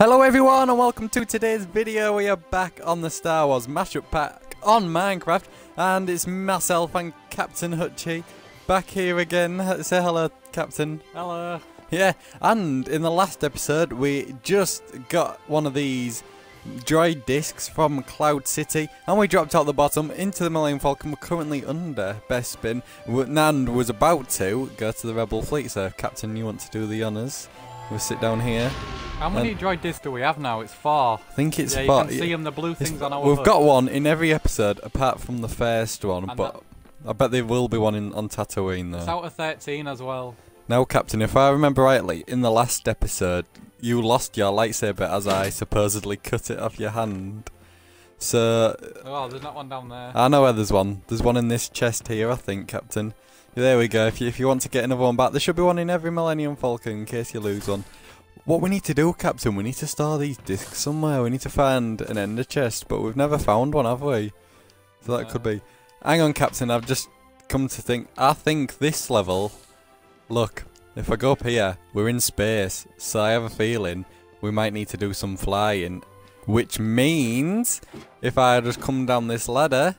Hello everyone and welcome to today's video. We are back on the Star Wars mashup pack on Minecraft and it's myself and Captain Hutchie back here again. Say hello Captain. Hello. Yeah, and in the last episode we just got one of these droid discs from Cloud City and we dropped out the bottom into the Millennium Falcon. We're currently under Bespin. Nand was about to go to the Rebel fleet so Captain you want to do the honours? We'll sit down here. How many droid discs do we have now? It's four. I think it's yeah, you far- can see them, the blue It's- things on our We've hood. got one in every episode apart from the first one, And but I bet there will be one in, on Tatooine It's though. out of 13 as well. Now, Captain, if I remember rightly, in the last episode, you lost your lightsaber as I supposedly cut it off your hand. So, Oh, there's not one down there. I know where there's one. There's one in this chest here, I think, Captain. There we go. If you, if you want to get another one back, there should be one in every Millennium Falcon in case you lose one. What we need to do, Captain, we need to store these discs somewhere. We need to find an ender chest, but we've never found one, have we? So that could be. Hang on, Captain. I've just come to think. I think this level. Look, if I go up here, we're in space, so I have a feeling we might need to do some flying. Which means, if I just come down this ladder,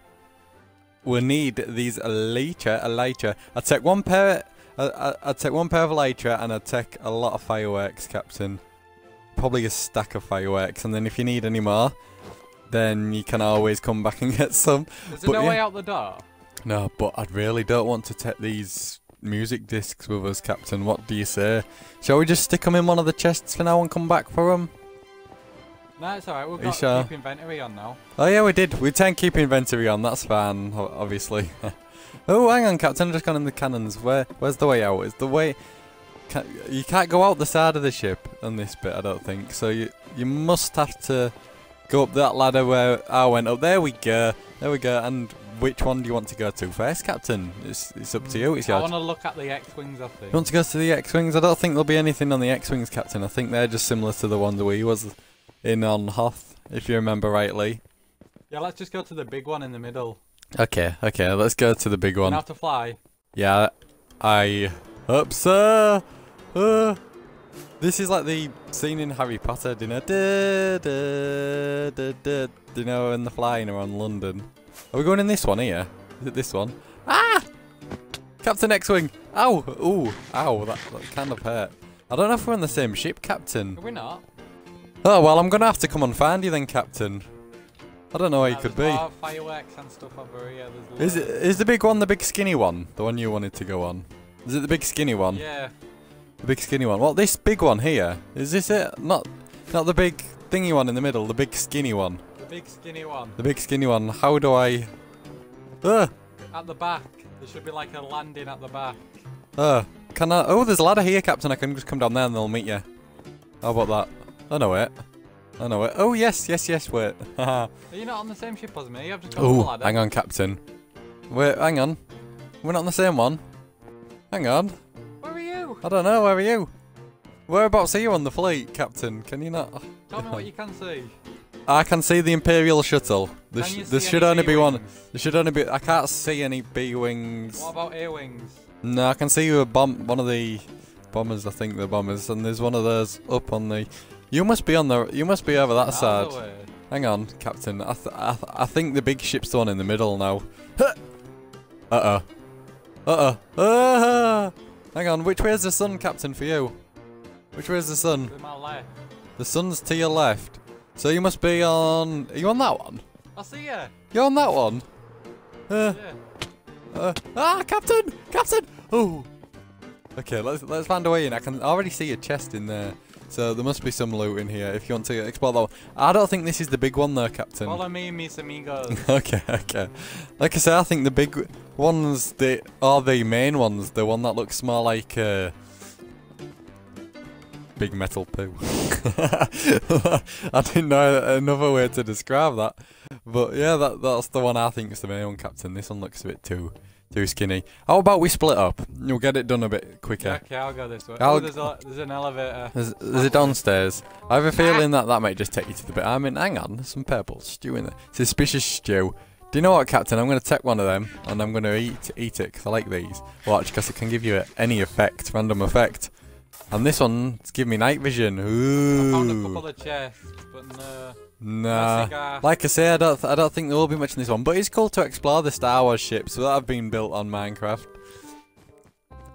we'll need these elytra. Elytra. I'll take one pair. I, I, I'd take one pair of elytra, and I'd take a lot of fireworks, Captain. Probably a stack of fireworks, and then if you need any more, then you can always come back and get some. Is but there no yeah. way out the door? No, but I really don't want to take these music discs with us, Captain. What do you say? Shall we just stick them in one of the chests for now and come back for them? No, it's alright. We've got sure? keep inventory on now. Oh yeah, we did. We tend keep inventory on. That's fine, obviously. oh, hang on, Captain. I've just gone in the cannons. Where? Where's the way out? Is the way? Can, you can't go out the side of the ship on this bit. I don't think. So you you must have to go up that ladder where I went up. There we go. There we go. And which one do you want to go to first, Captain? It's it's up to you. It's I want to look at the X-Wings, I think. You want to go to the X-Wings? I don't think there'll be anything on the X-Wings, Captain. I think they're just similar to the ones we was in on Hoth, if you remember rightly. Yeah, let's just go to the big one in the middle. Okay, okay, let's go to the big You one. have to fly. Yeah, I hope so. Uh, this is like the scene in Harry Potter, you know? Da, da, da, da, do you know when the flying around London? Are we going in this one here? Is it this one? Ah! Captain X-Wing! Ow! Ooh! Ow, that, that kind of hurt. I don't know if we're on the same ship, Captain. Are we not? Oh, well, I'm going to have to come and find you then, Captain. I don't know where you Ah, could be. fireworks and stuff over here. Is it is the big one the big skinny one? The one you wanted to go on? Is it the big skinny one? Yeah. The big skinny one. Well, this big one here. Is this it? Not not the big thingy one in the middle, the big skinny one. The big skinny one. The big skinny one. How do I Uh At the back. There should be like a landing at the back. uh can I Oh, there's a ladder here, Captain. I can just come down there and they'll meet you. How about that? I know it. I know it. Oh, yes, yes, yes, wait. Are you not on the same ship as me? I've just got the oh, ladder. hang on, Captain. Wait, hang on. We're not on the same one. Hang on. Where are you? I don't know, where are you? Whereabouts are you on the fleet, Captain? Can you not? Tell me what you can see. I can see the Imperial shuttle. There, sh- you there should only be one. There should only be. I can't see any B wings. What about A wings? No, I can see a bomb. One of the bombers. I think the bombers, and there's one of those up on the. You must be on the. You must be over that side. Hang on, Captain. I, th- I, th- I think the big ship's the one in the middle now. Uh oh. Uh oh. Uh Hang on. Which way is the sun, Captain, for you? Which way is the sun? To my left. The sun's to your left. So you must be on. Are you on that one? I see ya. You're on that one. Uh, Yeah. uh, ah, Captain! Captain! Oh. Okay, let's let's find a way in. I can already see a chest in there, so there must be some loot in here. If you want to explore that one, I don't think this is the big one though, Captain. Follow me, mis amigos. okay, okay. Like I say, I think the big ones, the are the main ones. The one that looks more like uh, big metal poo. I didn't know another way to describe that, but yeah, that that's the one I think is the main one, Captain. This one looks a bit too too skinny. How about we split up? You'll get it done a bit quicker. okay, I'll go this way. Oh, there's, a, there's an elevator. There's, there's a downstairs. I have a feeling that that might just take you to the bit. I mean, hang on, there's some purple stew in there. Suspicious stew. Do you know what, Captain? I'm going to take one of them and I'm going to eat eat it because I like these. Watch, because it can give you a, any effect, random effect. And this one's giving me night vision. I found a couple Ooh. of chests, but no. Nah. cigar. Like I say, I don't, I don't think there will be much in this one, but it's cool to explore the Star Wars ships that have been built on Minecraft.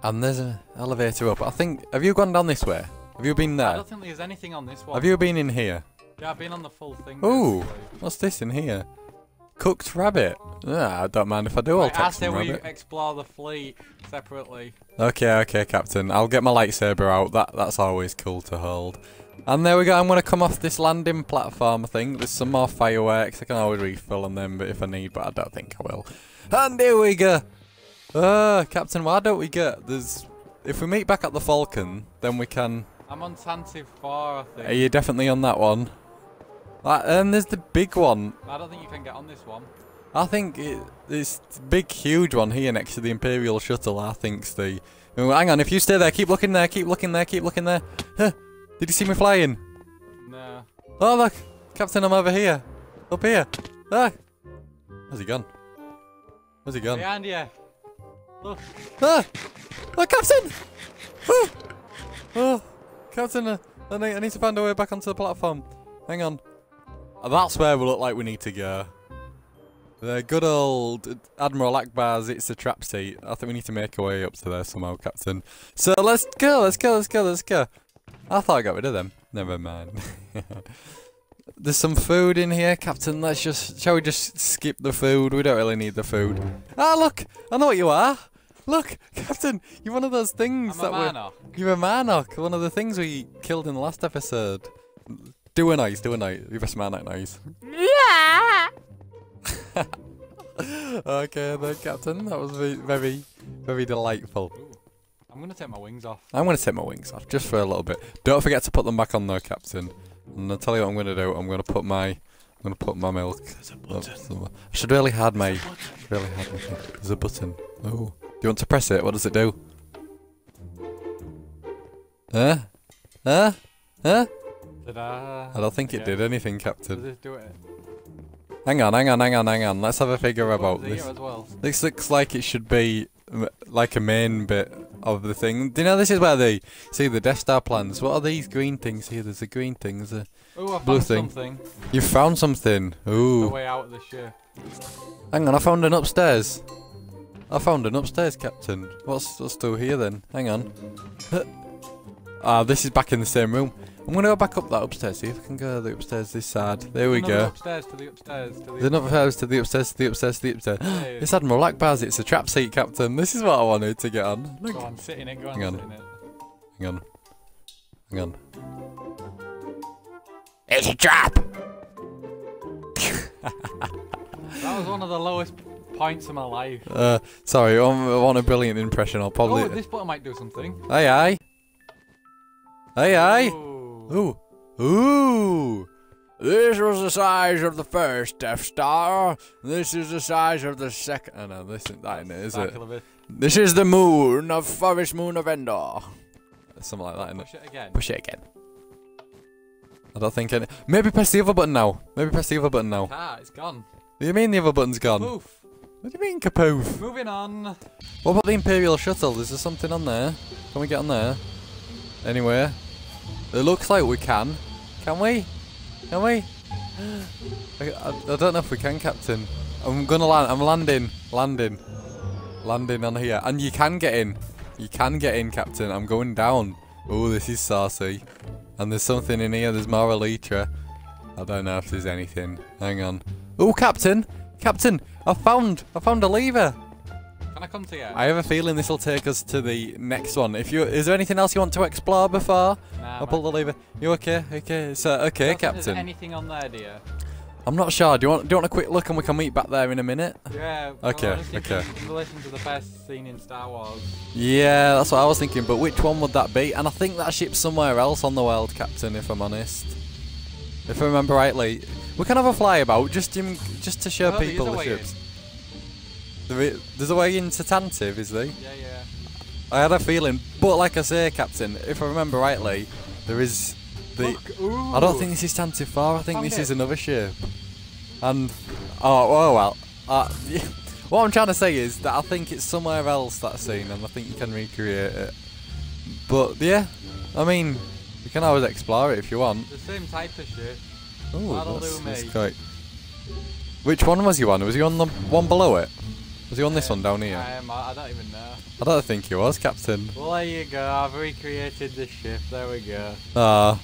And there's an elevator up. I think. Have you gone down this way? Have you been there? I don't think there's anything on this one. Have you been in here? Yeah, I've been on the full thing. Ooh. basically. What's this in here? Cooked rabbit. Ah, I don't mind if I do. I'll Right, I say we explore the fleet separately. Okay, okay, Captain. I'll get my lightsaber out. That that's always cool to hold. And there we go. I'm gonna come off this landing platform. I think there's some more fireworks. I can always refill on them, but if I need, but I don't think I will. And here we go. Uh, Captain, why don't we get there's? If we meet back at the Falcon, then we can. I'm on Tantive 4, I think. Are you definitely on that one? Uh, and there's the big one. I don't think you can get on this one. I think it, this big, huge one here next to the Imperial shuttle. I think's the. Oh, hang on, if you stay there, keep looking there, keep looking there, keep looking there. Huh, did you see me flying? No. Oh look, Captain, I'm over here, up here. Ah, where's he gone? Where's he gone? Behind you. Look. Ah, oh, Captain! Oh, oh Captain, uh, I, need, I need to find a way back onto the platform. Hang on. That's where we look like we need to go. The good old Admiral Ackbar's It's a Trap Seat. I think we need to make our way up to there somehow, Captain. So let's go, let's go, let's go, let's go. I thought I got rid of them. Never mind. There's some food in here, Captain. Let's just, shall we just skip the food? We don't really need the food. Ah, look! I know what you are! Look, Captain, you're one of those things I'm that were. You're a Mynock, one of the things we killed in the last episode. Do a noise, do a noise. Your best Mynock Yeah. okay, then, Captain. That was very, very, very delightful. I'm gonna take my wings off. I'm going to take my wings off just for a little bit. Don't forget to put them back on, though, Captain. And I'll tell you what I'm going to do. I'm going to put my, I'm going to put my milk. up somewhere. I should really hard my, really hard my. thing. There's a button. Oh, do you want to press it? What does it do? Huh? Huh? Huh? Did I? I don't think it did anything, Captain. this do it? Hang on, hang on, hang on, hang on. Let's have a figure about this. as well. This looks like it should be like a main bit of the thing. Do you know this is where they see the Death Star plans? What are these green things here? There's a green thing. There's a. I Blue found thing. something. You found something. The Ooh. way out of the ship. Hang on, I found an upstairs. I found an upstairs, Captain. What's what's still here then? Hang on. Huh. Ah, this is back in the same room. I'm gonna go back up that upstairs. See if I can go the upstairs this side. There we Another go. Upstairs to the upstairs to the. There's another upstairs to the upstairs to the upstairs to the upstairs. Hey, It's Admiral Ackbar's. It's a trap seat, Captain. This is what I wanted to get on. Look. Go on, sit in it. Go on, Hang on. sit in it. Hang on. Hang on. It's a trap! That was one of the lowest points of my life. Uh, sorry, I want a brilliant impression. I'll probably. Oh, this button might do something. Aye aye. Aye aye. Ooh. Ooh. This was the size of the first Death Star. This is the size of the second. Oh no, this isn't that in it, is it? It. This is the moon of Forest Moon of Endor. Something like that, isn't it? Push it again. Push it again. I don't think any. Maybe press the other button now. Maybe press the other button now. Ah, it's gone. What do you mean the other button's gone? Poof. What do you mean kapoof? Moving on. What about the Imperial shuttle? Is there something on there? Can we get on there? Anywhere? It looks like we can. Can we? Can we? I, I, I don't know if we can, Captain. I'm gonna land. I'm landing. Landing. Landing on here. And you can get in. You can get in, Captain. I'm going down. Oh, this is saucy. And there's something in here. There's more elytra. I don't know if there's anything. Hang on. Oh, Captain! Captain! I found! I found a lever! Can I come to you? I have a feeling this will take us to the next one. If you, is there anything else you want to explore before Nah, I pull the lever? You okay? Okay. So okay, Don't think There's Captain. anything on there, dear? I'm not sure. Do you want? Do you want a quick look and we can meet back there in a minute? Yeah. Okay, well, okay. In relation to the best scene in Star Wars. Yeah, that's what I was thinking. But which one would that be? And I think that ship's somewhere else on the world, Captain. If I'm honest. If I remember rightly, we can have a flyabout just to, just to show Oh, people the ships. There There's a way into Tantive, is there? Yeah, yeah. I had a feeling, but like I say, Captain, if I remember rightly, there is the. Look. I don't think this is Tantive Far. I think found this it. is another ship. And. Oh, oh well. Uh, what I'm trying to say is that I think it's somewhere else that scene, and I think you can recreate it. But yeah, I mean, you can always explore it if you want. The same type of ship. Oh, that's, that's quite- Which one was you on? Was he on the one below it? Was he on this one down here? I am. I don't even know. I don't think he was, Captain. Well, there you go. I've recreated the ship. There we go. Ah.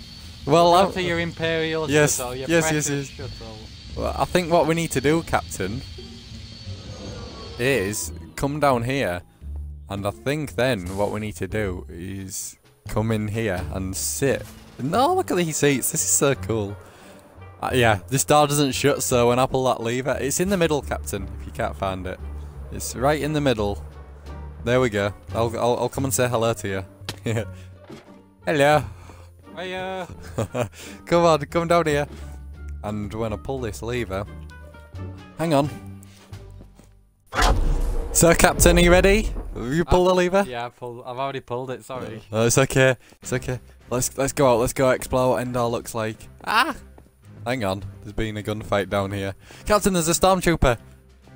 well, I, your Imperial Yes, shuttle. Your yes, yes, yes. Shuttle. well, I think what we need to do, Captain, is come down here, and I think then what we need to do is come in here and sit. No, look at these seats. This is so cool. Uh, yeah, this door doesn't shut, so when I pull that lever, it's in the middle, Captain. If you can't find it, it's right in the middle. There we go. I'll I'll, I'll come and say hello to you. Yeah. hello. Hiya. come on, come down here. And when I pull this lever, hang on. So, Captain, are you ready? Have you pull the lever? Yeah, I pulled. I've already pulled it. Sorry. Oh, it's okay. It's okay. Let's let's go out. Let's go explore what Endor looks like. Ah! Hang on. There's been a gunfight down here. Captain, there's a stormtrooper.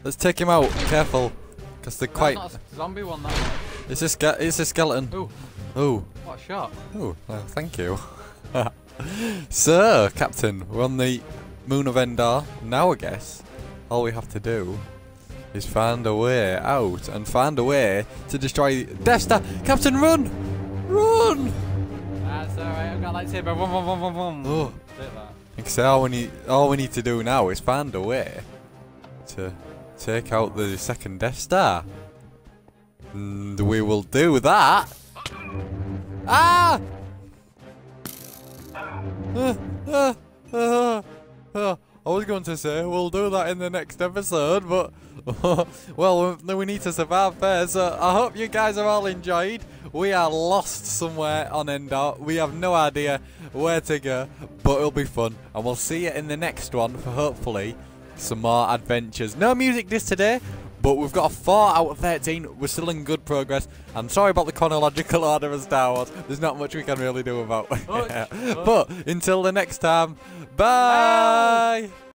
Let's take him out. Careful, because they're quite. That's not a zombie one. That one. It's a ske- It's a skeleton. Ooh, Ooh. what a shot. Oh, well, thank you. so, Captain, we're on the moon of Endor. Now, I guess, all we have to do is find a way out and find a way to destroy Death Star. Captain, run! Run! That's alright. I've got lightsaber. Boom, boom, boom, boom. Oh, like all we, need, all we need to do now is find a way to take out the second Death Star. And we will do that. Ah! Uh, uh, uh, I was going to say we'll do that in the next episode, but well, we- we need to survive first. So I hope you guys have all enjoyed. We are lost somewhere on Endor. We have no idea where to go, but it'll be fun, and we'll see you in the next one for hopefully some more adventures. No music disc today. But we've got a 4 out of 13. We're still in good progress. I'm sorry about the chronological order of Star Wars. There's not much we can really do about it. But until the next time, bye!